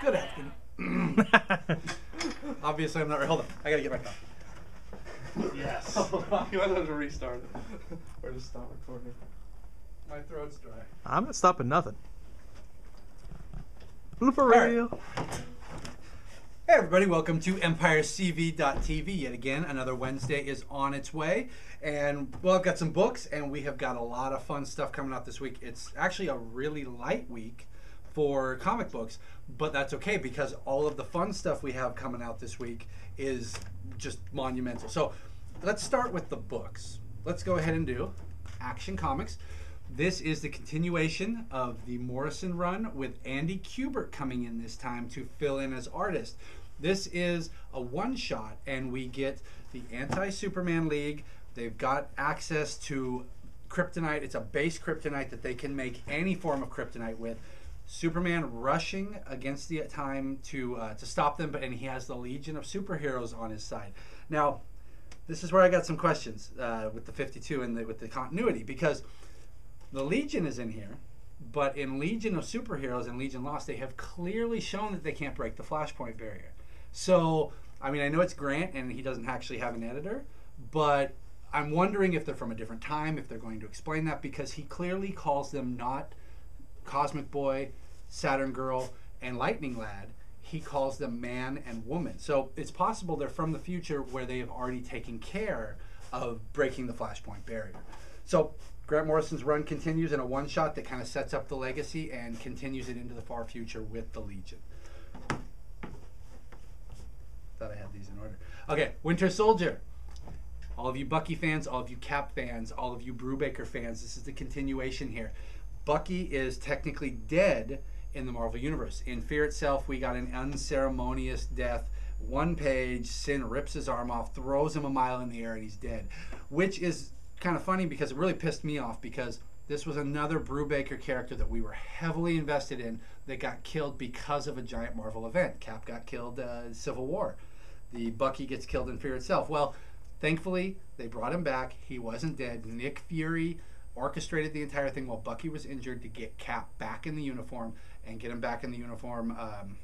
Good afternoon. Obviously, I'm not. Hold on. I gotta get my coffee. Yes. you want to restart it or just stop recording? My throat's dry. I'm not stopping nothing. For right. real. Hey everybody, welcome to EmpireCV.tv. Yet again, another Wednesday is on its way. And well, I've got some books and we have got a lot of fun stuff coming out this week. It's actually a really light week for comic books, but that's okay because all of the fun stuff we have coming out this week is just monumental. So let's start with the books. Let's go ahead and do Action Comics. This is the continuation of the Morrison run with Andy Kubert coming in this time to fill in as artist. This is a one shot, and we get the Anti Superman League. They've got access to kryptonite. It's a base kryptonite that they can make any form of kryptonite with. Superman rushing against the time to uh, to stop them, but and he has the Legion of Superheroes on his side. Now, this is where I got some questions uh, with the 52 and the, with the continuity because the Legion is in here, but in Legion of Superheroes and Legion Lost, they have clearly shown that they can't break the Flashpoint barrier. So, I mean, I know it's Grant and he doesn't actually have an editor, but I'm wondering if they're from a different time, if they're going to explain that because he clearly calls them not Cosmic Boy, Saturn Girl, and Lightning Lad. He calls them man and woman. So it's possible they're from the future where they have already taken care of breaking the Flashpoint barrier. So Grant Morrison's run continues in a one shot that kind of sets up the legacy and continues it into the far future with the Legion. Thought I had these in order. Okay, Winter Soldier. All of you Bucky fans, all of you Cap fans, all of you Brubaker fans, this is the continuation here. Bucky is technically dead in the Marvel Universe. In Fear itself, we got an unceremonious death. One page, Sin rips his arm off, throws him a mile in the air, and he's dead. Which is kind of funny because it really pissed me off because this was another Brubaker character that we were heavily invested in that got killed because of a giant Marvel event. Cap got killed uh, Civil War. The Bucky gets killed in Fear itself. Well, thankfully, they brought him back. He wasn't dead. Nick Fury orchestrated the entire thing while Bucky was injured to get Cap back in the uniform and get him back in the uniform, um,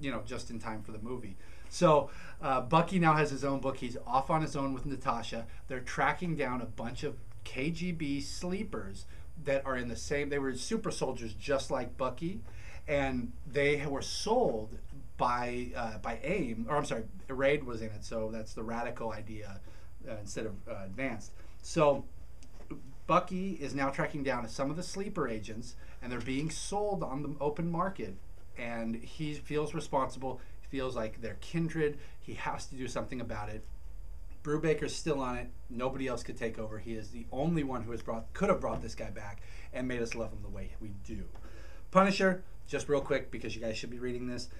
you know, just in time for the movie. So uh, Bucky now has his own book. He's off on his own with Natasha. They're tracking down a bunch of KGB sleepers that are in the same. They were super soldiers just like Bucky, and they were sold by uh, by AIM. Or I'm sorry, Raid was in it. So that's the radical idea uh, instead of uh, advanced. So Bucky is now tracking down some of the sleeper agents, and they're being sold on the open market. And he feels responsible. He feels like they're kindred. He has to do something about it. Brubaker's still on it. Nobody else could take over. He is the only one who has brought could have brought this guy back and made us love him the way we do. Punisher, just real quick because you guys should be reading this.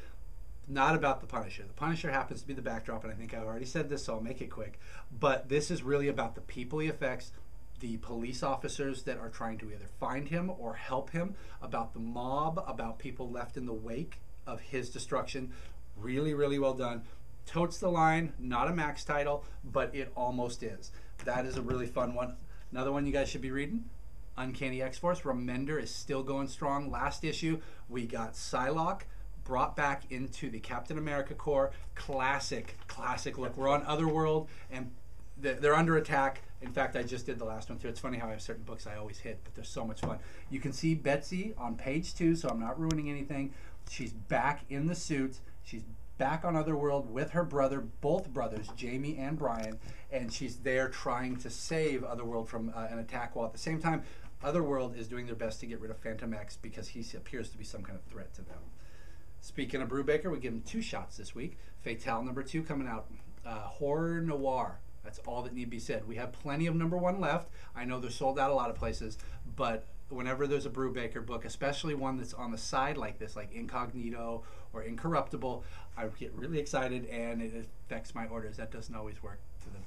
Not about the Punisher. The Punisher happens to be the backdrop, and I think I've already said this, so I'll make it quick. But this is really about the people he affects, the police officers that are trying to either find him or help him, about the mob, about people left in the wake of his destruction. Really, really well done. Totes the line, not a max title, but it almost is. That is a really fun one. Another one you guys should be reading Uncanny X Force. Remender is still going strong. Last issue, we got Psylocke brought back into the Captain America Corps. Classic, classic look. We're on Otherworld, and they're under attack. In fact, I just did the last one too. It's funny how I have certain books I always hit, but they're so much fun. You can see Betsy on page two, so I'm not ruining anything. She's back in the suit. She's back on Otherworld with her brother, both brothers, Jamie and Brian, and she's there trying to save Otherworld from uh, an attack. While at the same time, Otherworld is doing their best to get rid of Phantom X because he appears to be some kind of threat to them. Speaking of Brubaker, we give him two shots this week. Fatale number two coming out. Uh, horror noir. That's all that need be said. We have plenty of number one left. I know they're sold out a lot of places, but whenever there's a Brubaker book, especially one that's on the side like this, like Incognito or Incorruptible, I get really excited and it affects my orders. That doesn't always work to the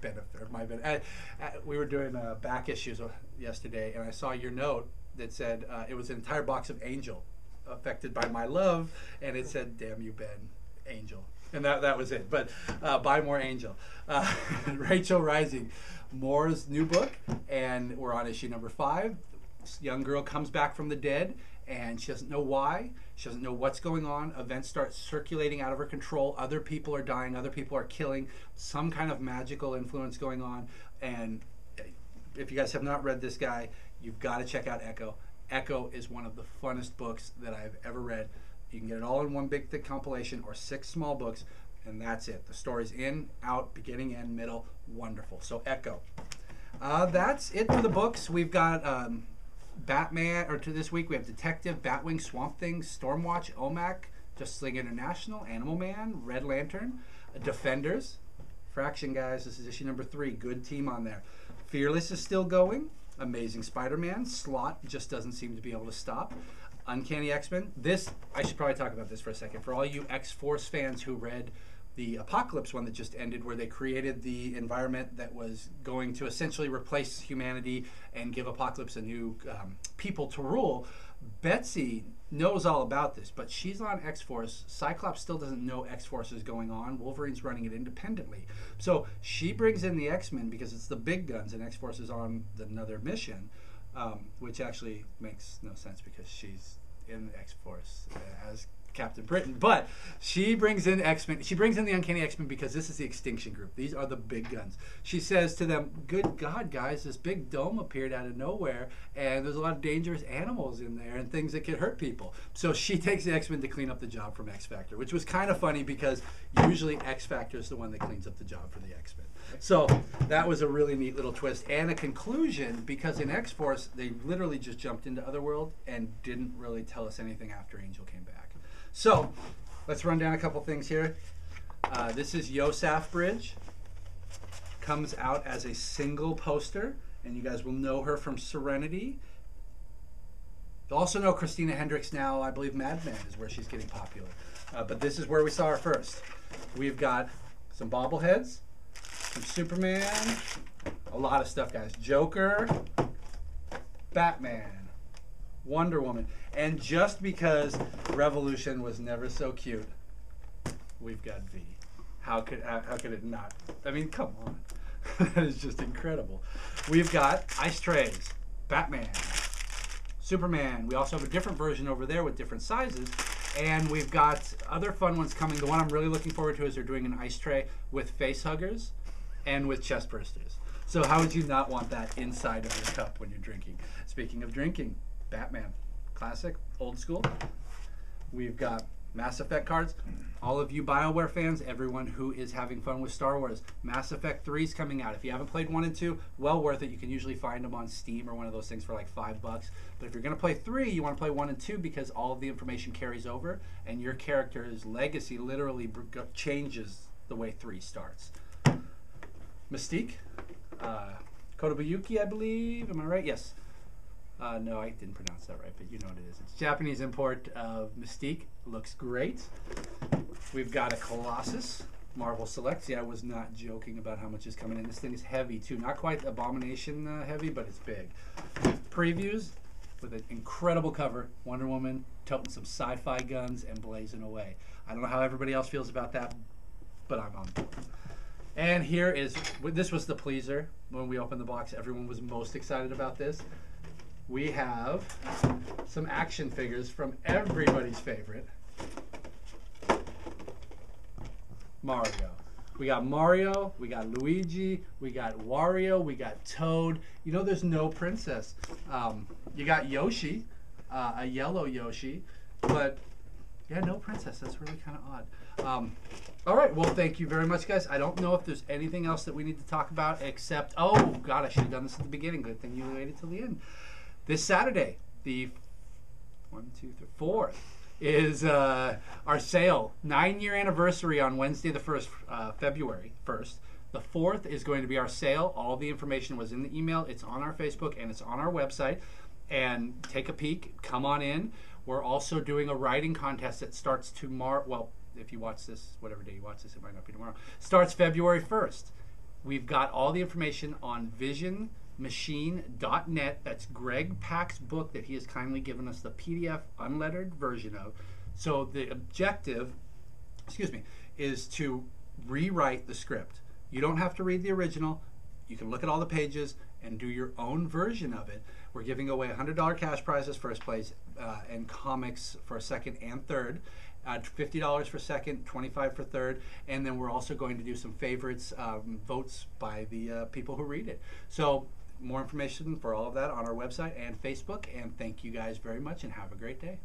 benefit of my benefit. Uh, uh, we were doing uh, back issues yesterday, and I saw your note that said uh, it was an entire box of Angel affected by my love, and it said, "Damn you, Ben, Angel." And that, that was it. But uh, buy more Angel. Uh, Rachel Rising, Moore's new book, and we're on issue number five. This young girl comes back from the dead, and she doesn't know why. She doesn't know what's going on. Events start circulating out of her control. Other people are dying. Other people are killing. Some kind of magical influence going on. And if you guys have not read this guy, you've got to check out Echo. Echo is one of the funnest books that I've ever read. You can get it all in one big thick compilation or six small books, and that's it. The story's in, out, beginning, end, middle. Wonderful. So Echo. Uh, that's it for the books. We've got um, Batman, or to this week we have Detective, Batwing, Swamp Thing, Stormwatch, OMAC, Justice League International, Animal Man, Red Lantern, Defenders, Fraction guys. This is issue number three. Good team on there. Fearless is still going. Amazing Spider-Man. Slott just doesn't seem to be able to stop. Uncanny X-Men. This I should probably talk about this for a second. For all you X-Force fans who read the Apocalypse one that just ended, where they created the environment that was going to essentially replace humanity and give Apocalypse a new um, people to rule. Betsy knows all about this, but she's on X Force. Cyclops still doesn't know X Force is going on. Wolverine's running it independently. So she brings in the X Men because it's the big guns, and X Force is on another mission, um, which actually makes no sense because she's in the X Force as Captain Britain. But she brings in X Men. She brings in the Uncanny X Men because this is the Extinction Group. These are the big guns. She says to them, "Good God, guys! This big dome appeared out of nowhere, and there's a lot of dangerous animals in there and things that could hurt people." So she takes the X Men to clean up the job from X Factor, which was kind of funny because usually X Factor is the one that cleans up the job for the X Men. So that was a really neat little twist and a conclusion because in X Force they literally just jumped into Otherworld and didn't really tell us anything after Angel came back. So let's run down a couple things here. Uh, this is YoSaffBridge. Comes out as a single poster, and you guys will know her from Serenity. You also know Christina Hendricks now. I believe Mad Men is where she's getting popular. Uh, but this is where we saw her first. We've got some bobbleheads, some Superman, a lot of stuff, guys. Joker, Batman, Wonder Woman. And just because Revolution was never so cute, we've got V. How could how, how could it not? I mean, come on. that is just incredible. We've got ice trays, Batman, Superman. We also have a different version over there with different sizes. And we've got other fun ones coming. The one I'm really looking forward to is they're doing an ice tray with face huggers and with chest bursters. So how would you not want that inside of your cup when you're drinking? Speaking of drinking, Batman, classic, old school. We've got Mass Effect cards. All of you BioWare fans, everyone who is having fun with Star Wars, Mass Effect 3 is coming out. If you haven't played 1 and 2, well worth it. You can usually find them on Steam or one of those things for like 5 bucks. But if you're going to play 3, you want to play 1 and 2 because all of the information carries over and your character's legacy literally changes the way 3 starts. Mystique, uh, Kotobukiya, I believe. Am I right? Yes. Uh, no, I didn't pronounce that right, but you know what it is. It's Japanese import of Mystique. Looks great. We've got a Colossus. Marvel Select. Yeah, I was not joking about how much is coming in. This thing is heavy too. Not quite Abomination uh, heavy, but it's big. Previews with an incredible cover. Wonder Woman toting some sci-fi guns and blazing away. I don't know how everybody else feels about that, but I'm on board. And here is this was the pleaser when we opened the box. Everyone was most excited about this we have some action figures from everybody's favorite Mario. We got Mario, we got Luigi, we got Wario, we got Toad. You know, there's no princess. Um, you got Yoshi, uh, a yellow Yoshi, but yeah, no princess. That's really kind of odd. Um, all right, well, thank you very much, guys. I don't know if there's anything else that we need to talk about except, oh, God, I should have done this at the beginning. Good thing you waited till the end. This Saturday, the one, two, three, fourth is uh, our sale. Nine year anniversary on Wednesday, the 1st, uh, February 1st. The 4th is going to be our sale. All the information was in the email. It's on our Facebook and it's on our website. And take a peek. Come on in. We're also doing a writing contest that starts tomorrow. Well, if you watch this, whatever day you watch this, it might not be tomorrow. Starts February 1st. We've got all the information on Vision machine.net. That's Greg Pak's book that he has kindly given us the PDF unlettered version of. So the objective, excuse me, is to rewrite the script. You don't have to read the original. You can look at all the pages and do your own version of it. We're giving away $100 cash prizes first place uh, and comics for second and third. Uh, $50 for second, 25 for third, and then we're also going to do some favorites um, votes by the uh, people who read it. So more information for all of that on our website and Facebook. And thank you guys very much and have a great day.